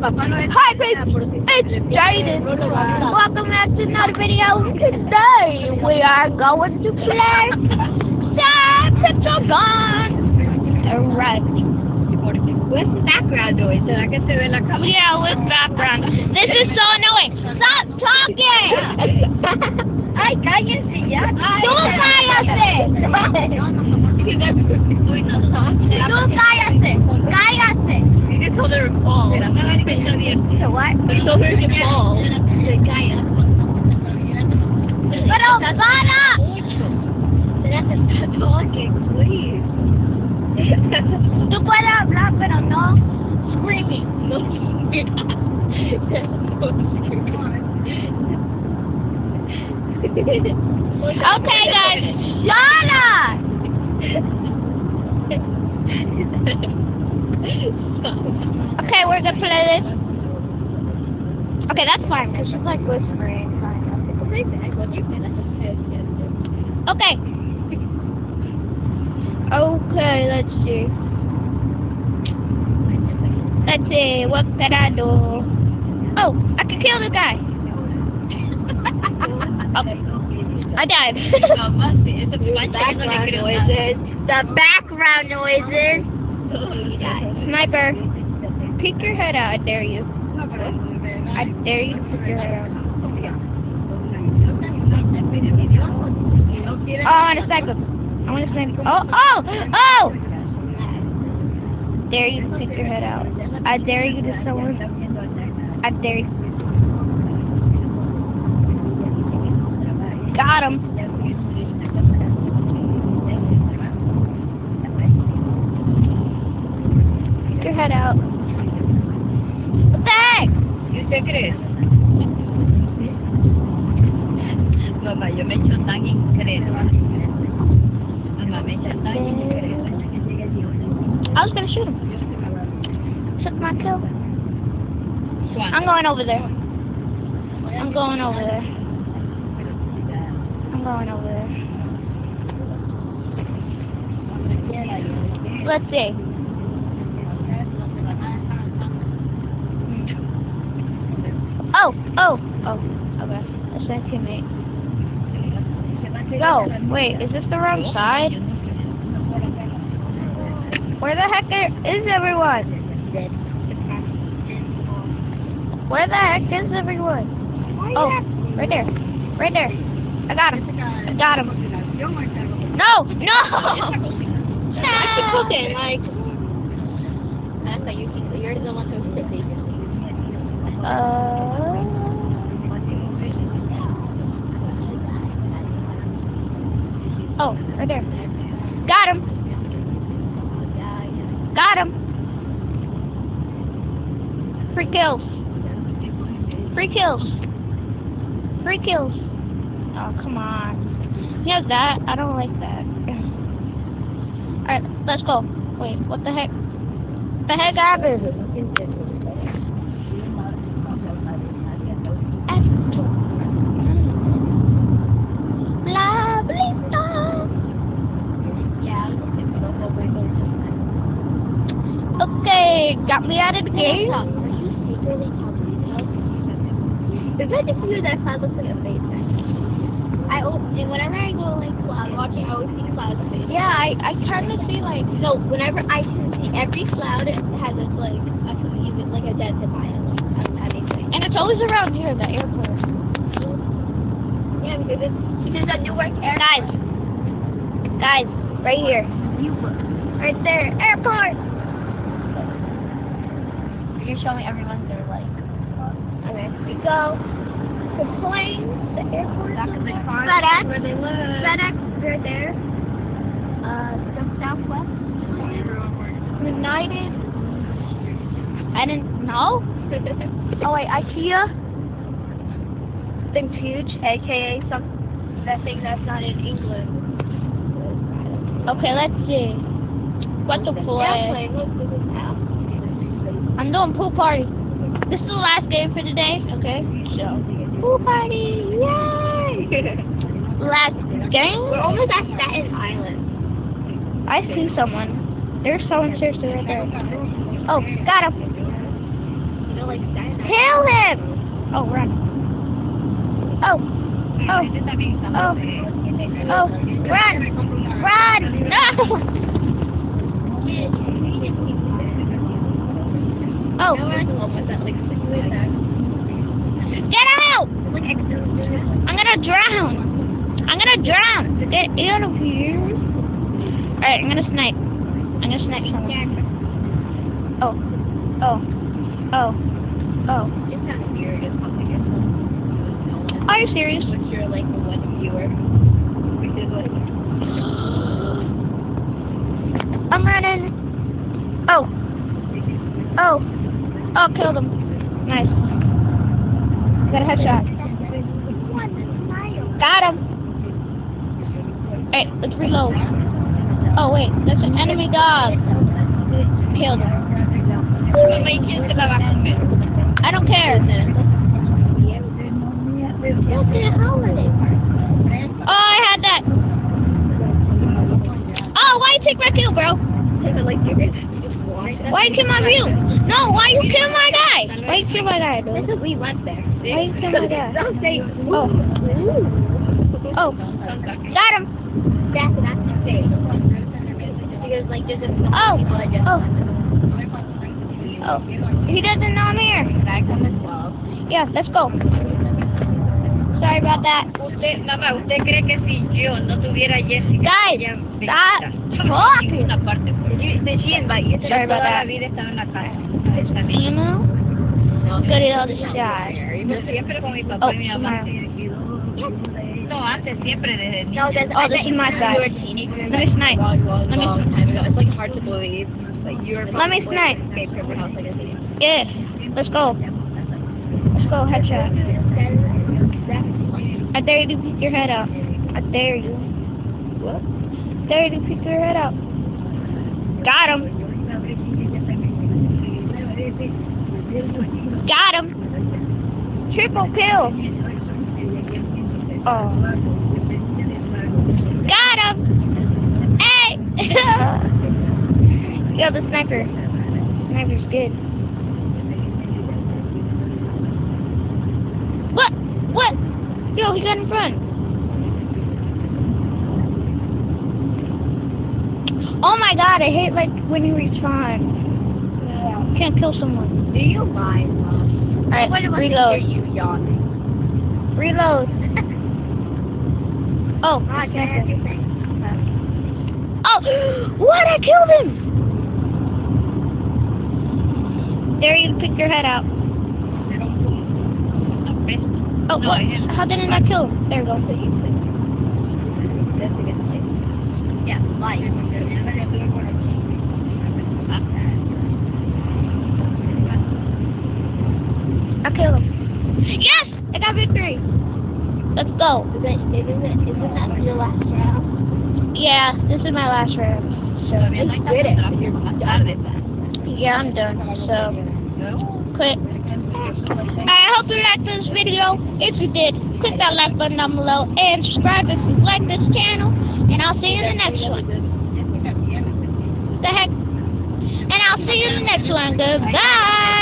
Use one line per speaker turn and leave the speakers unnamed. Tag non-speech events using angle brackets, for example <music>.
Hi, peeps. It's Jaden. Welcome back to another video. Today we are going to play Sam Pixel Gun. Alright.
What's the background noise? ¿Será que se ve la cámara?
Yeah, with background. This is so annoying. Stop talking.
Ay, cállense ya.
Tú cállate. Tú cállate. Cállate.
You just told her to fall.
So what?
Told her to fall.
Pero para.
Stop talking, please.
Tú puedes hablar, pero no screaming. <laughs> Okay, guys. Up. <laughs> Okay, we're gonna play this. Okay, that's fine. Cause she's like whispering. Okay. Okay, let's see. Let's see. What can I do? Oh, I can kill the guy. <laughs> okay. I died. <laughs>
the Background noises.
The background noises. Sniper. Peek your head out. I dare you. I dare you to peek your head out. Oh, I want to. I want to snipe. Oh, oh, oh! Dare you to peek your head out. I dare you to someone. I dare you. Got him. Head out. What the heck?
¿Y usted cree? Mamá, yo me echo tan incrédula. Mamá, me echo tan incrédula.
I was gonna shoot him. Took my kill. I'm going over there. I'm going over there. I'm going over there. Let's see. Oh, oh, oh. Okay. That's my teammate. Go. Wait, is this the wrong side? Where the heck is everyone? Where the heck is everyone? Oh, right there. Right there. I got him. I got him. No! No! <laughs>
I should cook like. That's how you keep You're the one who's.
Uh, oh, right there. Got him. Got him. Free kills. Free kills. Free kills. Oh, come on. He has that. I don't like that. <laughs> Alright, let's go. Wait, what the heck? What the heck happened? Okay, got me out of the game.
That just you that cloud looks like a face? I and whenever I go like cloud watching, I always see cloud face.
Yeah, I, I kind of see like,
No, whenever I can see every cloud, it has this like a even like a dead behind it. Like, that makes sense.
and it's always around here, the airport.
Yeah, because it's because at Newark Air.
Guys, guys, right here, Newark. right there, airport.
You're showing everyone their like.
Okay, we go to planes, the airport,
the car.
FedEx,
Where they live.
FedEx, right there. Uh, the Southwest, United. I didn't know. <laughs> Oh wait, IKEA. Thing's huge, aka some that thing that's not in England. Okay, let's see. What the play?
Airplane. Look, this is how.
I'm doing pool party. This is the last game for today, okay? So pool party! Yay! <laughs> Let's go!
We're almost at Staten Island.
I see someone. There's someone seriously right there. Oh, got him!
Kill him! Oh, run.
Oh. Oh. <laughs> Oh. Oh. Run! Run! No! <laughs> Oh. I'm gonna drown! I'm gonna drown! Get out of here! Alright, I'm gonna snipe. I'm gonna snipe someone. Oh. Oh. Oh. Oh.
It's not serious. It's
Are you serious?
But you're like the one viewer. Which is like,
I'm running. Oh. Oh. Oh, killed him. Nice. Got a headshot. Got him. Hey, let's reload. Oh, wait. That's an enemy dog. Killed him. I don't care.
Look at holiday
Oh, I had that. Oh, why you take my kill, bro?
Like you're just
Why you kill my view? No, why you kill my guy? Kill my guy, dude?
Because we went there.
Why you kill my?
Don't say
Oh.
ooh.
Oh, got him.
That's not the say. Because like there's a
Oh,
people that just
oh. Oh, he doesn't know I'm here.
back on the 12.
Yeah, let's go. Sorry about that.
Usted, mamá, ¿usted cree que si yo no tuviera Jessica,
Guys, stop talking.
ninguna parte? Did you, did she invite you?
Sorry about that.
la vida estaba en la casa.
You know? Good at all the shots.
Yo siempre con mi papá
Oh,
y mi mamá.
Oh, smile.
No, antes, siempre desde niña.
No, that's,
Oh, this is my side.
You were a.
Let me snipe.
Long, long,
Let me-
long time ago. It's like hard to believe. Like you were.
Let me snipe.
Escape from your house like a teenager.
Yeah, let's go. Let's go, headshot. I dare you to peek your head out. I dare you. What? Dare you to peek your head out. Got him. Got him. Triple kill. Oh. Got him. Hey. <laughs> Yo, the sniper. Sniper's good. What? What? Yo, he got in front. Oh my god, I hate like when you respawn. Can't kill someone.
Do you mind, Mom?
Alright, reload.
hear you yawning.
Reload. <laughs> Oh,
I your
oh, what? I killed him. There, you pick your head out. Oh,
No,
what? How did I not kill him? There we go.
That's a good thing. Yeah, life.
I killed him. Yes! I got victory. Let's go.
Is it, isn't it, isn't that your last round?
Yeah, this is my last round. So,
You did it. You're done with that.
yeah, I'm done. So, quit. I hope you liked this video. If you did, click that like button down below and subscribe if you like this channel. And I'll see you in the next one. The heck? And I'll see you in the next one. Goodbye.